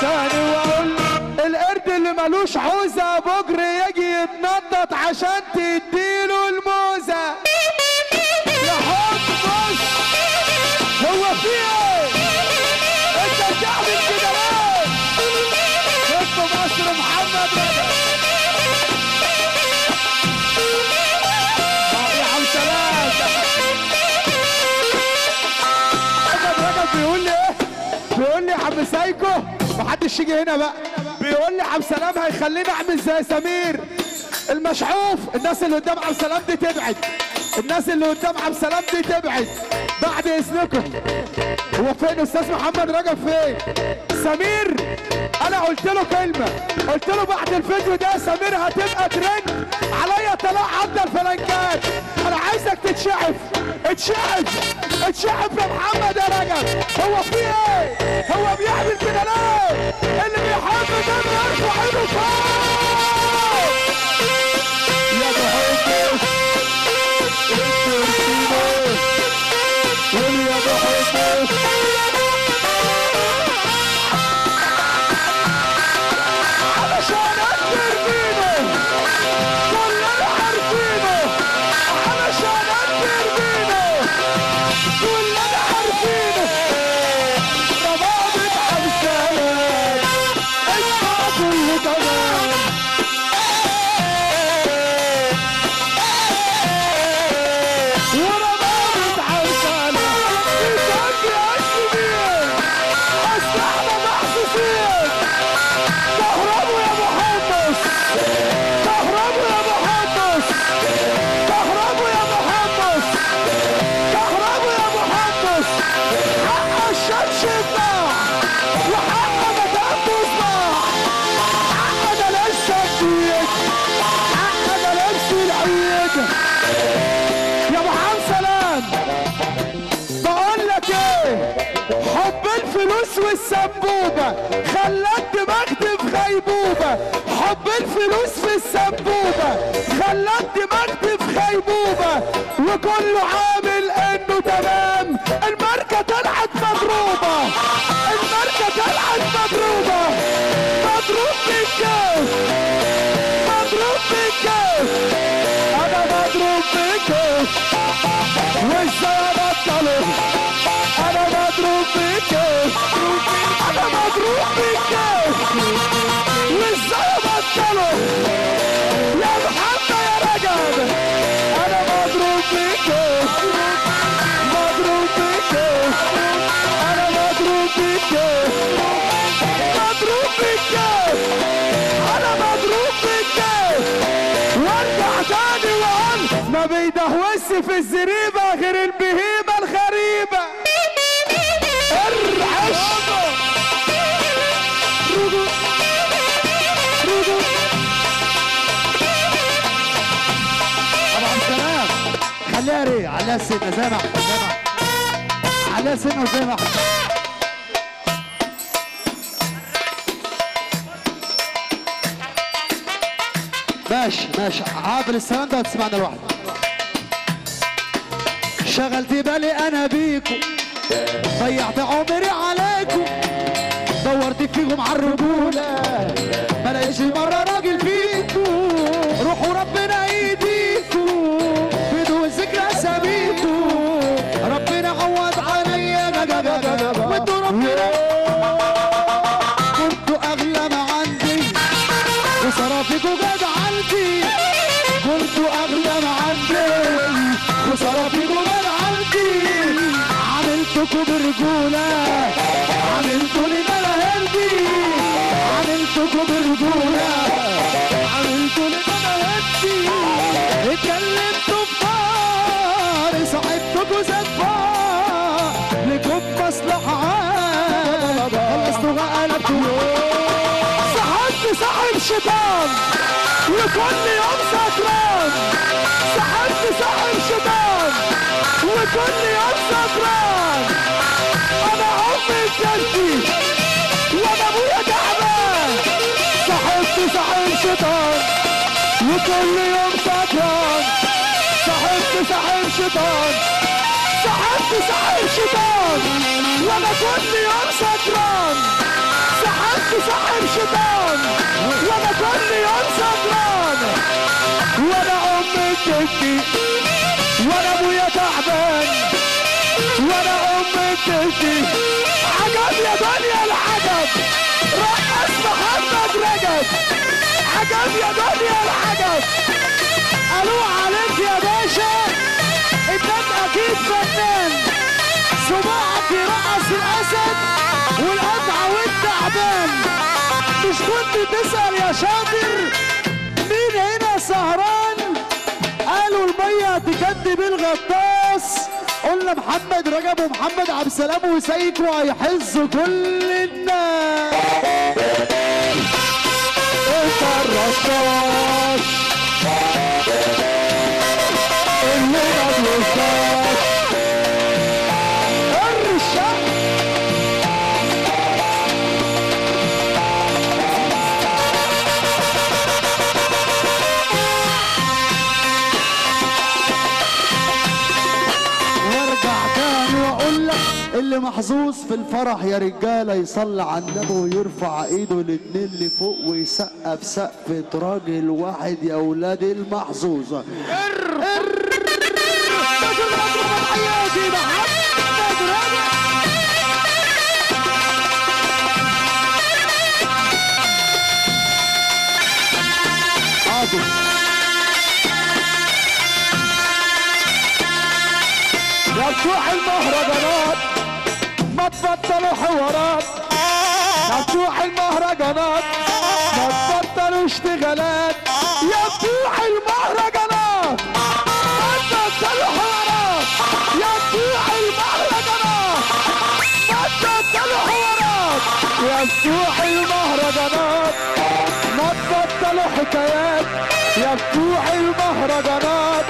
تاني وأقول القرد اللي ملوش عوزة بجر يجي يتنطط عشان تديله الموزة يا حب بص هو في إيه؟ أنت بتعمل كده ليه؟ نصف مصر محمد رجب آه يا عم سلام رجب بيقول لي؟ بيقول لي عم سايكو محدش يجي هنا بقى. بيقول لي عم سلام هيخليني أعمل زي سمير. المشحوف الناس اللي قدام عم سلام دي تبعد. الناس اللي قدام عم سلام دي تبعد. بعد إذنكم. هو فين أستاذ محمد رجب فين؟ سمير. أنا قلت له كلمة. قلت له بعد الفيديو ده سمير هتبقى ترند. عليا طلاق عدى الفلنكات. أنا عايزك تتشعف. اتشعف. اتشعف يا محمد يا رجب. هو في إيه؟ هو بيعمل كده ليه؟ اللي بيحب ده يرفع إيده فوق. الفلوس والسبوبة. خلاك دماغتي في غيبوبة. حب الفلوس في السبوبة. خلاك دماغتي في غيبوبة. وكله عامل إنه تمام. الماركة طلعت مضروبة. الماركة طلعت مضروبة. مضروب بالكاس مضروب بالكاس أنا مضروب بالكاس أنا مضروب مضروب أنا مضروب وارجع تاني واقول ما بيدهوس في الزريبه غير البهيمه الغريبه ارعش خليها ري عليها السنة زي ما إحنا زي ما إحنا عليها سنه وزي ما إحنا ماشي ماشي. عابر السلام ده وتسمعنا لوحده شغلت بالي أنا بيكم ضيعت عمري عليكم دورت فيكم على الرجولة. ما مرة راجل فيكم كنتوا اغلى ما عندي وصرافكوا جد عندي برجولة عملتوا لي ملاهندي عملتكوا برجولة عملتوا لي ملاهندي اتكلمتوا بفار صاحبتكوا زفار لكم مصلحة. عام خلصتوا قلبتوا صاحبت صاحب شيطان وكل يوم سكران صاحبت صاحب شيطان وكل يوم سكران أنا امي جدي وأنا ابويا تعبان. صاحبت صاحب شيطان وكل يوم سكران صاحبت صاحب شيطان صاحبت صاحب شيطان وأنا كل يوم سكران سحبت سحب شيطان وأنا بتبكي وأنا أبويا تعبان وأنا أمي بتبكي عجب يا دنيا العجب رقص محمد رجب. عجب يا دنيا العجب ألو عليك يا باشا. انت أكيد فنان. صباعك يرقص الأسد والقطعة والتعبان مش كنت تسأل يا شاطر مين هنا سهران؟ قالوا المية تكدب الغطاس قلنا محمد رجب ومحمد عبد السلام وسيكو هيحزوا كل الناس. اللي محظوظ في الفرح يا رجاله يصلي على النبي ويرفع إيده الاتنين لفوق ويسقف سقفة راجل واحد يا حياتي محمد تبطلوا حوارات يا بتوع المهرجانات ما تبطلوا اشتغالات. يا بتوع المهرجانات ما تبطلوا حوارات. يا بتوع المهرجانات ما تبطلوا حوارات. يا المهرجانات ما تبطلوا حكايات. يا بتوع المهرجانات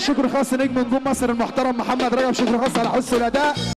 شكر خاص نجم نجوم مصر المحترم محمد رجب شكر خاص على حسن الأداء.